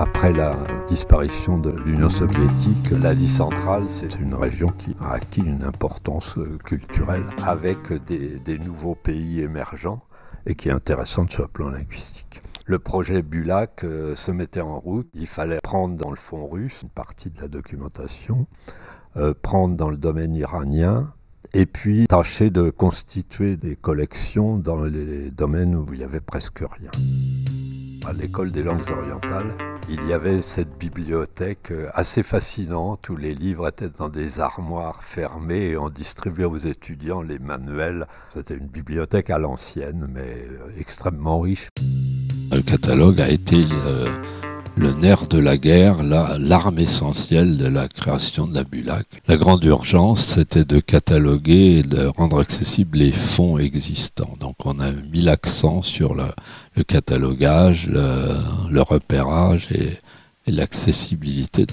Après la disparition de l'Union soviétique, l'Asie centrale, c'est une région qui a acquis une importance culturelle avec des, nouveaux pays émergents et qui est intéressante sur le plan linguistique. Le projet Bulac euh, se mettait en route. Il fallait prendre dans le fond russe une partie de la documentation, euh, prendre dans le domaine iranien, et puis tâcher de constituer des collections dans les domaines où il n'y avait presque rien. À l'école des langues orientales, il y avait cette bibliothèque euh, assez fascinante où les livres étaient dans des armoires fermées et on distribuait aux étudiants les manuels. C'était une bibliothèque à l'ancienne, mais euh, extrêmement riche. Le catalogue a été le, nerf de la guerre, l'arme essentielle de la création de la BULAC. La grande urgence, c'était de cataloguer et de rendre accessibles les fonds existants. Donc on a mis l'accent sur le, catalogage, le, repérage et, l'accessibilité.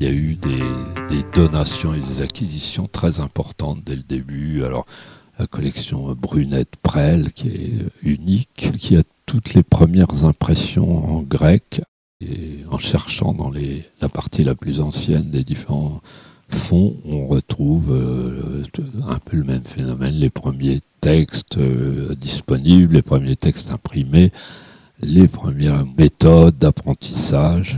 Il y a eu des, donations et des acquisitions très importantes dès le début. Alors, la collection Brunette Prel, qui est unique, qui a toutes les premières impressions en grec, et en cherchant dans la partie la plus ancienne des différents fond, on retrouve euh, un peu le même phénomène, les premiers textes euh, disponibles, les premiers textes imprimés, les premières méthodes d'apprentissage.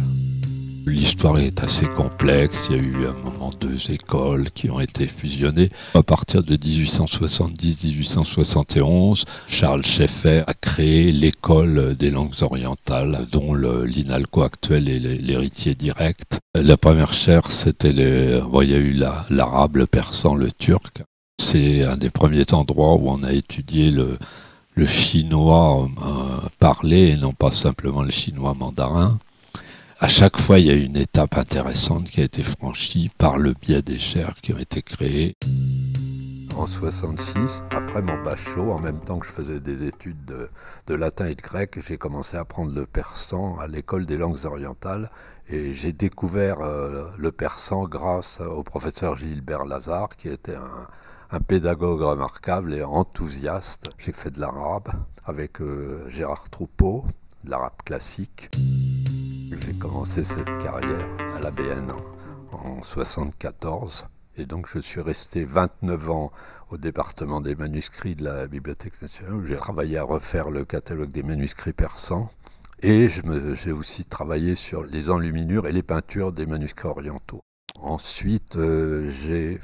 L'histoire est assez complexe. Il y a eu un moment deux écoles qui ont été fusionnées. À partir de 1870-1871, Charles Schaeffer a créé l'école des langues orientales, dont l'INALCO actuel est l'héritier direct. La première chaire, c'était les, il y a eu l'arabe, le persan, le turc. C'est un des premiers endroits où on a étudié le, le chinois euh, parlé et non pas simplement le chinois mandarin à chaque fois, il y a une étape intéressante qui a été franchie par le biais des chaires qui ont été créées. En 66, après mon bachot, en même temps que je faisais des études de, latin et de grec, j'ai commencé à apprendre le persan à l'école des langues orientales et j'ai découvert euh, le persan grâce au professeur Gilbert Lazare qui était un, pédagogue remarquable et enthousiaste. J'ai fait de l'arabe avec euh, Gérard Troupeau, de l'arabe classique. J'ai commencé cette carrière à la BN en 1974 et donc je suis resté 29 ans au département des manuscrits de la Bibliothèque nationale où j'ai travaillé à refaire le catalogue des manuscrits persans et j'ai aussi travaillé sur les enluminures et les peintures des manuscrits orientaux. Ensuite, euh, j'ai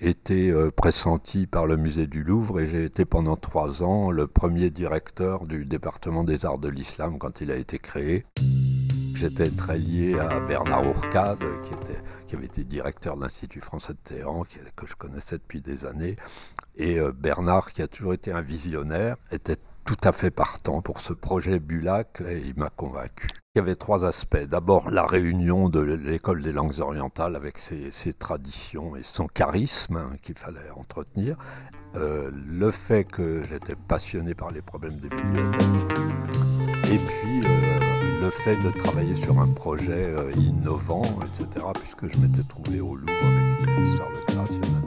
été euh, pressenti par le musée du Louvre et j'ai été pendant trois ans le premier directeur du département des arts de l'islam quand il a été créé. J'étais très lié à Bernard Ourcade, qui, avait été directeur de l'Institut français de Téhéran, que je connaissais depuis des années. Et euh, Bernard, qui a toujours été un visionnaire, était tout à fait partant pour ce projet Bulac et il m'a convaincu. Il y avait trois aspects. D'abord, la réunion de l'école des langues orientales avec ses, traditions et son charisme hein, qu'il fallait entretenir. Euh, le fait que j'étais passionné par les problèmes de bibliothèque. Et puis, fait de travailler sur un projet euh, innovant, etc., puisque je m'étais trouvé au Louvre avec l'histoire de création